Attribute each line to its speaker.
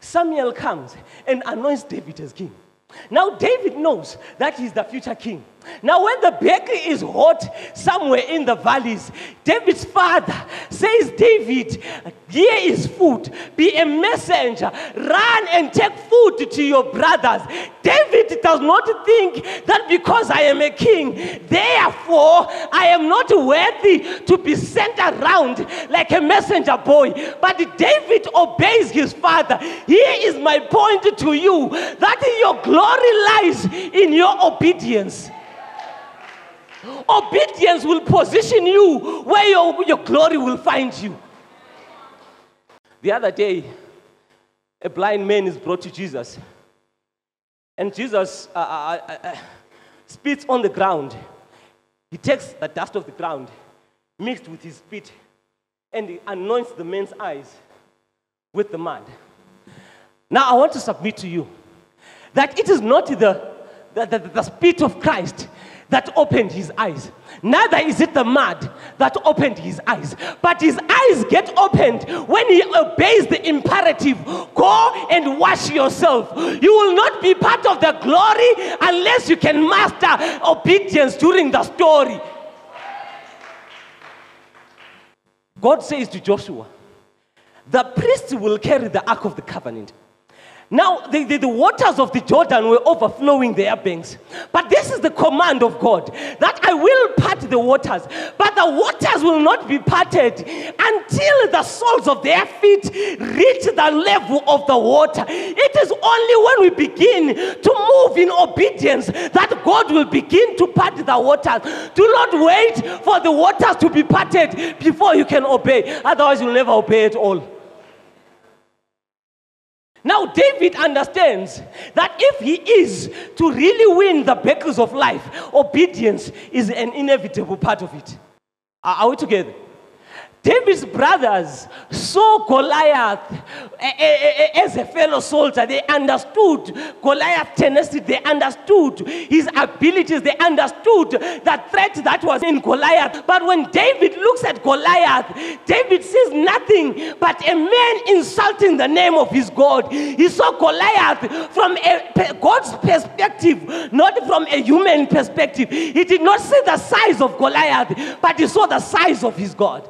Speaker 1: Samuel comes and anoints David as king. Now, David knows that he's the future king. Now, when the bakery is hot somewhere in the valleys, David's father says, David, here is food. Be a messenger. Run and take food to your brothers. David does not think that because I am a king, therefore I am not worthy to be sent around like a messenger boy. But David obeys his father. Here is my point to you that your glory lies in your obedience. Obedience will position you where your, your glory will find you. The other day, a blind man is brought to Jesus. And Jesus uh, uh, uh, uh, spits on the ground. He takes the dust of the ground, mixed with his spit, and he anoints the man's eyes with the mud. Now, I want to submit to you that it is not the, the, the, the spit of Christ that opened his eyes. Neither is it the mud that opened his eyes, but his eyes get opened when he obeys the imperative go and wash yourself. You will not be part of the glory unless you can master obedience during the story. God says to Joshua, the priests will carry the ark of the covenant. Now, the, the, the, waters of the Jordan were overflowing their banks. But this is the command of God that I will part the waters, but the waters will not be parted until the soles of their feet reach the level of the water. It is only when we begin to move in obedience that God will begin to part the waters. Do not wait for the waters to be parted before you can obey, otherwise, you'll never obey at all. Now, David understands that if he is to really win the battles of life, obedience is an inevitable part of it. Are we together? David's brothers saw Goliath eh, eh, eh, as a fellow soldier. They understood Goliath's tenacity. They understood his abilities. They understood the threat that was in Goliath. But when David looks at Goliath, David sees nothing but a man insulting the name of his God. He saw Goliath from a God's perspective, not from a human perspective. He did not see the size of Goliath, but he saw the size of his God.